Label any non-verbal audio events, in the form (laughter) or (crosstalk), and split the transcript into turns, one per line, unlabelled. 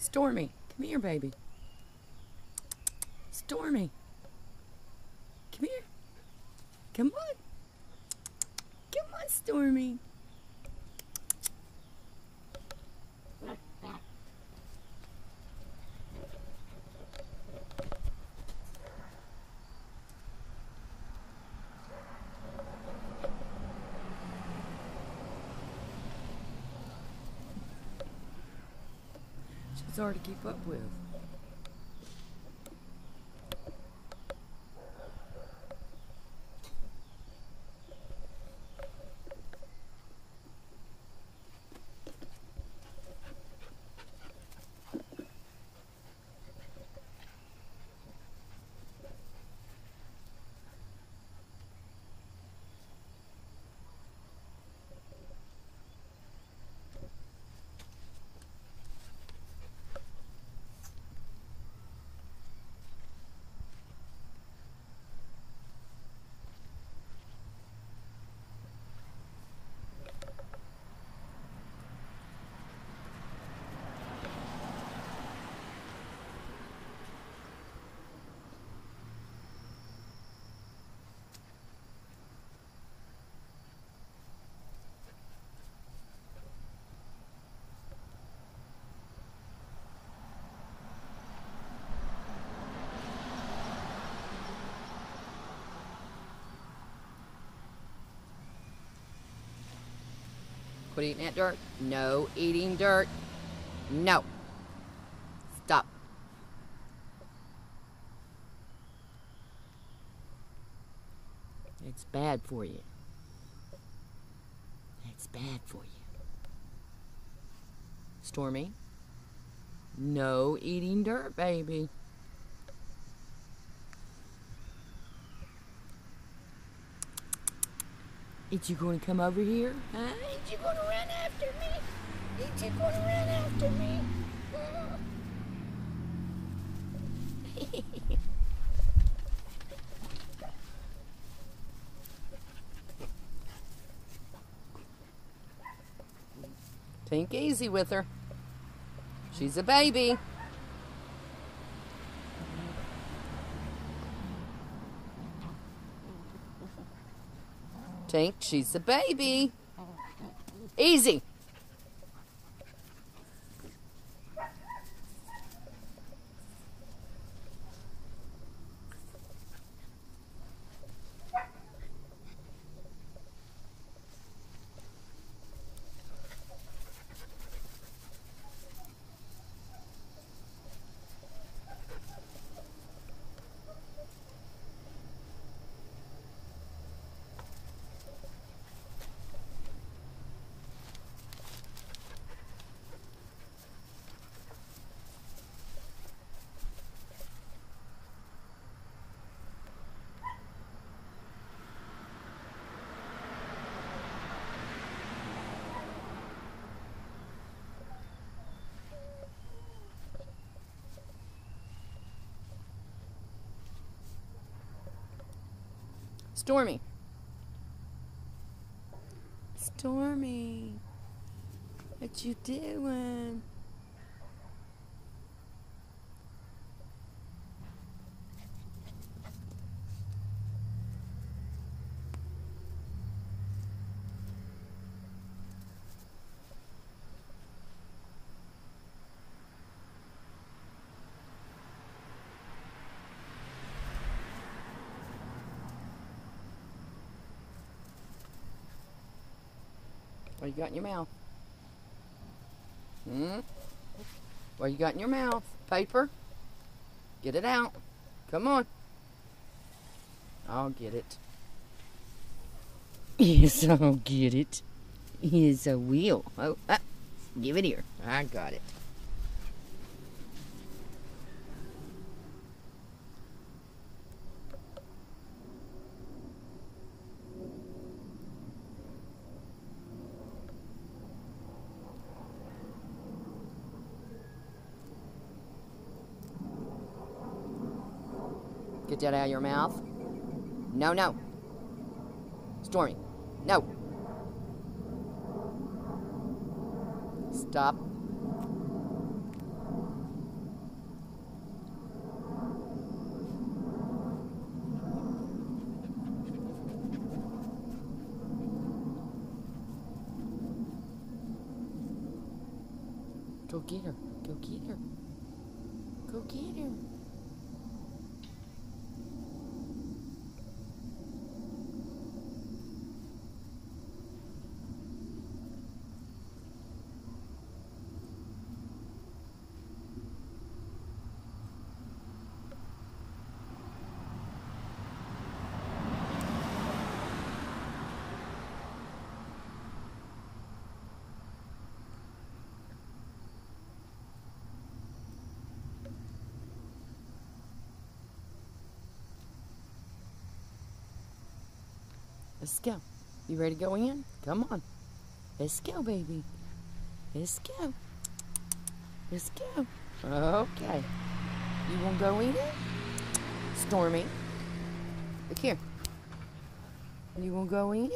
Stormie, come here, baby. Stormie. Come here. Come on. Come on, Stormie. She's hard to keep up with.
Quit eating that dirt. No eating dirt. No. Stop. It's bad for you. It's bad for you. Stormie? No eating dirt, baby. Is you going to come over here? Huh? Is you going to run after me? Is you going to run after me? (laughs) Think easy with her. She's a baby. Tink, she's a baby. Easy. Stormie. Stormie. What you doing? What you got in your mouth? Hmm? What you got in your mouth? Paper? Get it out. Come on. I'll get it. Yes, I'll get it. Yes, I will. Oh, ah, give it here. I got it. dead out of your mouth. No, no. Stormie, no. Stop.
Go get her. Go get her. Go get her. Let's go. You ready to go in? Come on. Let's go, baby. Let's go. Let's go. Okay. You want to go in? Stormie. Look here. You want to go in?